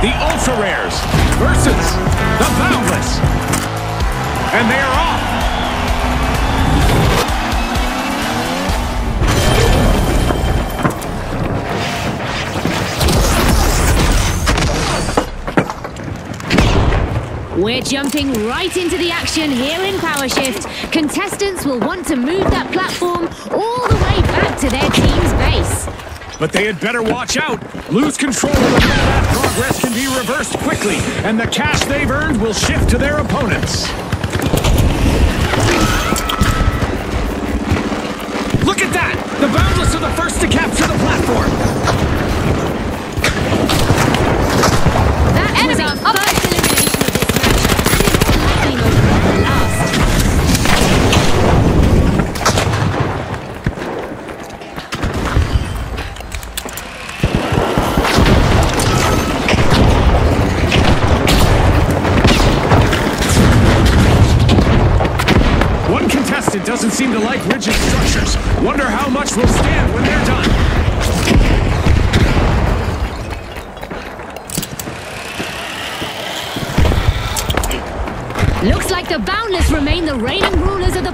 the Ultra Rares versus the Boundless. And they are off. We're jumping right into the action here in PowerShift. Contestants will want to move that platform all the way back to their team's base. But they had better watch out. Lose control of the that progress can be reversed quickly, and the cash they've earned will shift to their opponents. Look at that! The Boundless are the first to capture seem to like rigid structures. Wonder how much will stand when they're done. Looks like the Boundless remain the reigning rulers of the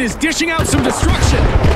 is dishing out some destruction.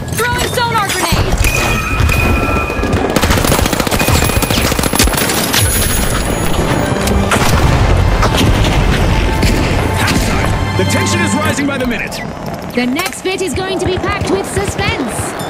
The tension is rising by the minute. The next bit is going to be packed with suspense.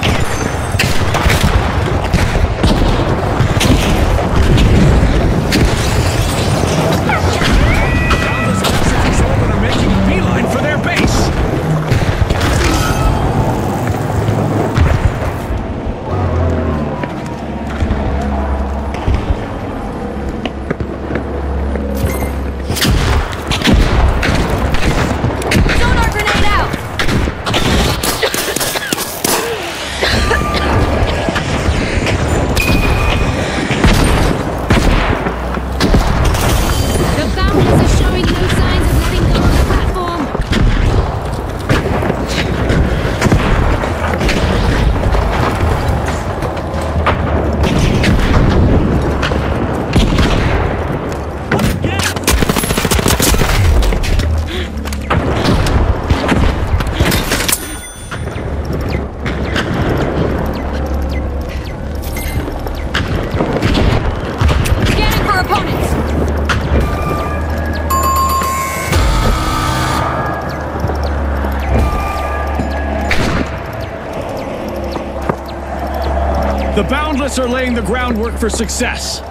us are laying the groundwork for success.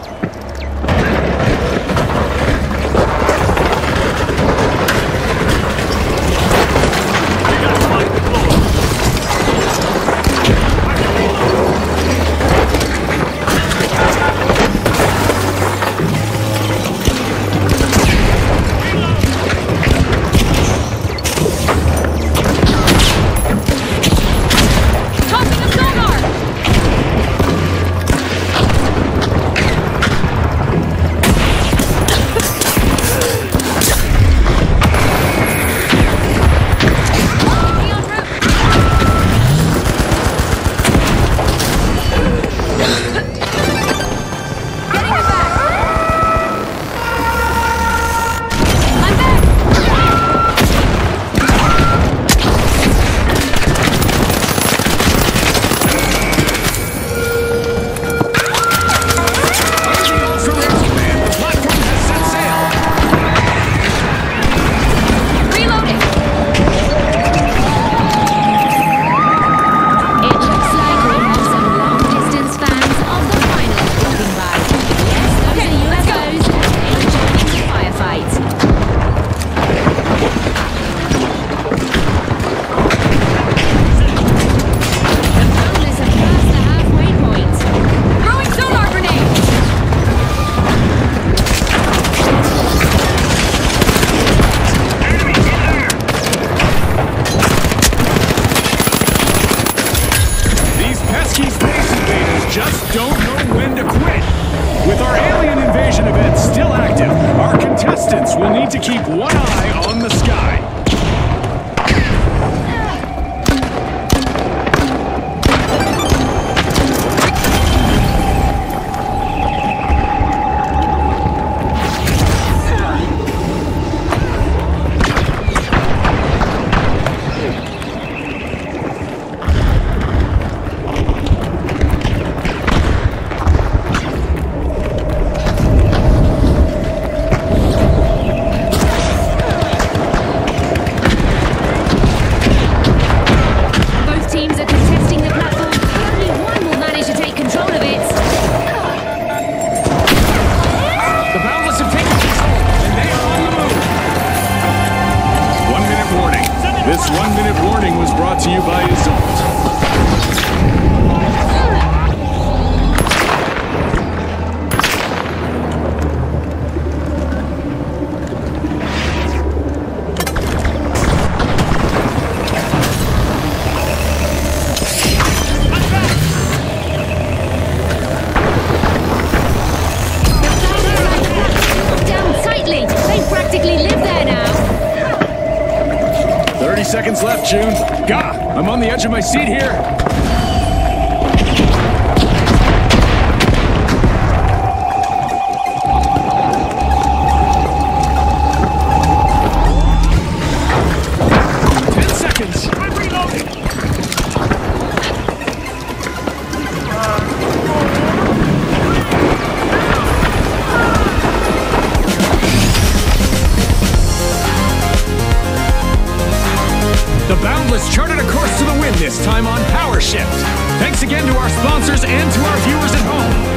just don't know when to quit. With our alien invasion event still active, our contestants will need to keep one eye on the sky. 30 seconds left, June. God, I'm on the edge of my seat here. Has charted a course to the win this time on Power Shift. Thanks again to our sponsors and to our viewers at home.